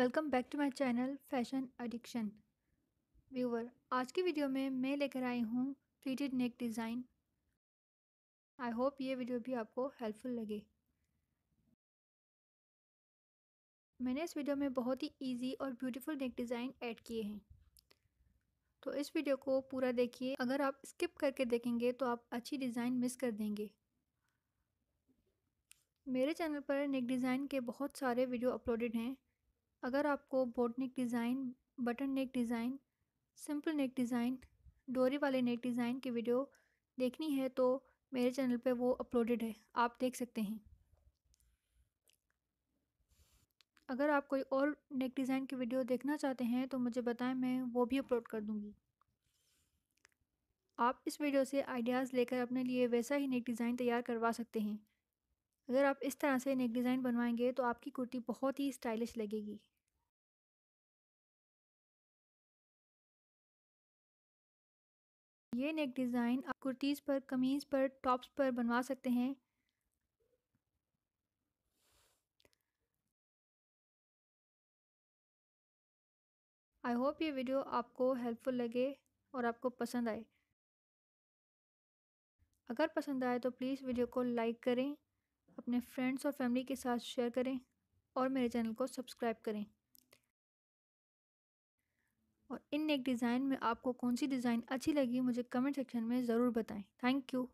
Welcome back to my channel fashion addiction. Viewer, आज की video में मैं लेकर आई हूँ pleated neck design. I hope ये वीडियो भी आपको हेल्पफुल लगे। मैंने इस वीडियो में बहुत ही इजी और ब्यूटीफुल नेक डिज़ाइन ऐड किए हैं। तो इस वीडियो को पूरा देखिए। अगर आप स्किप करके देखेंगे तो आप अच्छी डिज़ाइन मिस कर देंगे। मेरे चैनल पर नेक डिज़ाइन के बहुत सारे वीडियो अपलोडेड हैं। अगर आपको boat neck design button neck design simple neck design डोरी वाले नेक डिज़ाइन की वीडियो देखनी है तो मेरे चैनल पे वो अपलोडेड है। आप देख सकते हैं। अगर आप कोई और नेक डिज़ाइन की वीडियो देखना चाहते हैं तो मुझे बताएँ, मैं वो भी अपलोड कर दूँगी। आप इस वीडियो से आइडियाज़ लेकर अपने लिए वैसा ही नेक डिज़ाइन तैयार करवा सकते हैं। अगर आप इस तरह से नेक डिज़ाइन बनवाएँगे तो आपकी कुर्ती बहुत ही स्टाइलिश लगेगी। ये नेक डिज़ाइन आप कुर्तीज़ पर, कमीज़ पर, टॉप्स पर बनवा सकते हैं। आई होप ये वीडियो आपको हेल्पफुल लगे और आपको पसंद आए। अगर पसंद आए तो प्लीज़ वीडियो को लाइक करें, अपने फ्रेंड्स और फैमिली के साथ शेयर करें और मेरे चैनल को सब्सक्राइब करें। और इन नेक डिज़ाइन में आपको कौन सी डिज़ाइन अच्छी लगी, मुझे कमेंट सेक्शन में ज़रूर बताएँ। Thank you.